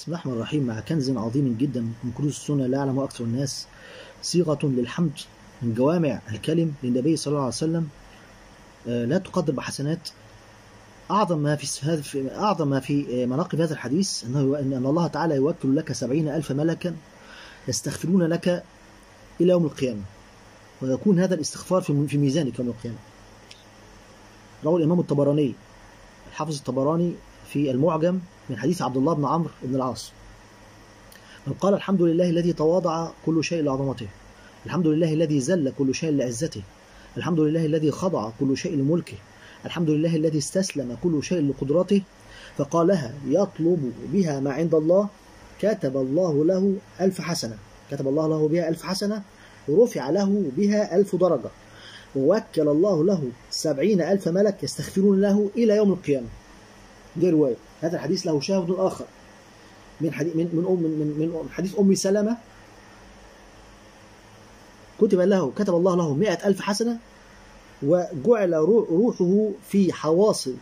بسم الله الرحمن الرحيم. مع كنز عظيم جدا من كنوز السنة لا يعلمه أكثر الناس. صيغة للحمد من جوامع الكلم للنبي صلى الله عليه وسلم. آه، لا تقدر بحسنات أعظم ما في هذا أعظم ما في مناقب هذا الحديث أنه أن الله تعالى يوكل لك سبعين ألف ملكا يستغفرون لك إلى يوم القيامة. ويكون هذا الاستغفار في في ميزانك يوم القيامة. روى الإمام الطبراني الحافظ الطبراني في المعجم من حديث عبد الله بن عمرو بن العاص. من قال الحمد لله الذي تواضع كل شيء لعظمته. الحمد لله الذي زل كل شيء لعزته. الحمد لله الذي خضع كل شيء لملكه. الحمد لله الذي استسلم كل شيء لقدرته. فقالها يطلب بها ما عند الله. كتب الله له ألف حسنة. كتب الله له بها ألف حسنة. ورفع له بها ألف درجة. ووكل الله له سبعين ألف ملك يستغفرون له إلى يوم القيامة. دي رواية هذا الحديث له شاهد آخر. من حديث من من أم من من حديث أم سلمة. كتب له كتب الله له مئة ألف حسنة وجعل روحه في حواصل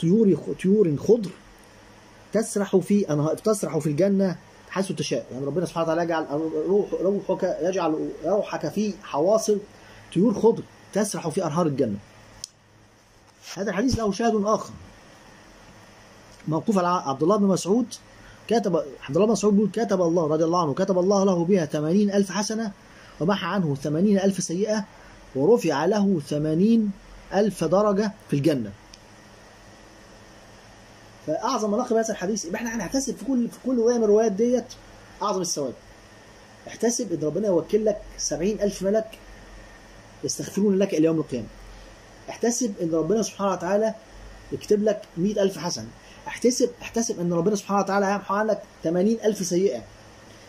طيور طيور خضر تسرح في أنهار تسرح في الجنة حيث تشاء. يعني ربنا سبحانه وتعالى يجعل روح روحك يجعل روحك في حواصل طيور خضر تسرح في أنهار الجنة. هذا الحديث له شاهد آخر. موقوف على عبد الله بن مسعود كتب عبد الله بن مسعود بيقول كتب الله رضي الله عنه كتب الله له بها ثمانين ألف حسنة ومحى عنه ثمانين ألف سيئة ورفع له ثمانين ألف درجة في الجنة. فأعظم مناقب هذا الحديث يبقى إحنا هنحتسب في كل في كل رواية من الروايات ديت أعظم الثواب. احتسب إن ربنا يوكل لك سبعين ألف ملك يستغفرون لك إلى يوم القيامة. احتسب إن ربنا سبحانه وتعالى يكتب لك مئة ألف حسنة احتسب احتسب إن ربنا سبحانه وتعالى يمحو عنك 80 ألف سيئة.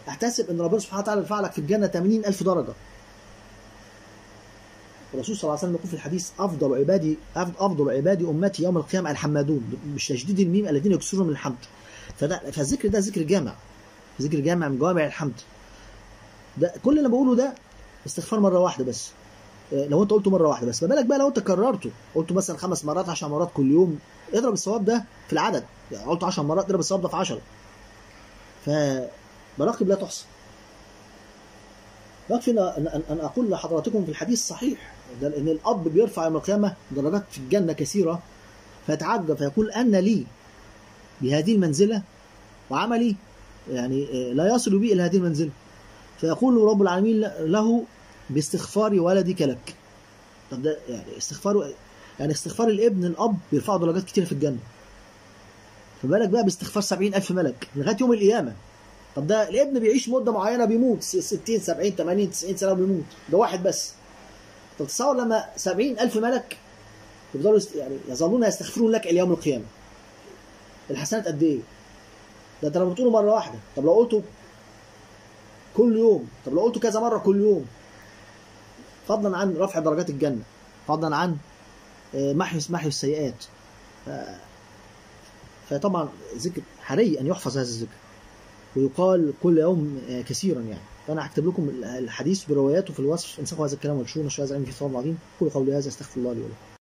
احتسب إن ربنا سبحانه وتعالى يرفع لك في الجنة 80 ألف درجة. الرسول صلى الله عليه وسلم يقول في الحديث أفضل عبادي أفضل عبادي أمتي يوم القيامة الحمادون. بتشديد الميم الذين يكسرون من الحمد. فده فالذكر ده ذكر جامع. ذكر جامع من جوامع الحمد. ده كل اللي بقوله ده استغفار مرة واحدة بس. لو انت قلته مرة واحدة بس. ما بالك بقى لو انت كررته قلته مثلا خمس مرات 10 مرات كل يوم اضرب الثواب ده في العدد. يعني قلته 10 مرات اضرب الثواب ده في 10 فمراقب لا تحصى. يكفي ان أقول لحضراتكم في الحديث صحيح إن الأب بيرفع يوم القيامة درجات في الجنة كثيرة فيتعجب فيقول أن لي بهذه المنزلة وعملي يعني لا يصل بي إلى هذه المنزلة. فيقول رب العالمين له باستغفار ولدك لك. طب ده يعني استغفار يعني استغفار الابن الأب بيرفعوا درجات كتير في الجنة. فبالك بقى باستغفار سبعين ألف ملك لغاية يوم القيامة. طب ده الابن بيعيش مدة معينة بيموت 60 70 80 90 سنة بيموت. ده واحد بس. طب تصور لما سبعين ألف ملك يفضلوا يعني يظلون يستغفرون لك إلى يوم القيامة. الحسنات قد إيه؟ ده أنت لما بتقوله مرة واحدة. طب لو قلته كل يوم طب لو قلته كذا مرة كل يوم فضلا عن رفع درجات الجنة فضلا عن محي محي السيئات. فطبعا ذكر حري أن يحفظ هذا الذكر. ويقال كل يوم كثيرا يعني. فأنا هكتب لكم الحديث برواياته في الوصف انسخوا هذا الكلام وانشروا نشر هذا العلم في ثواب عظيم. قولوا قولي هذا استغفر الله لي ولكم.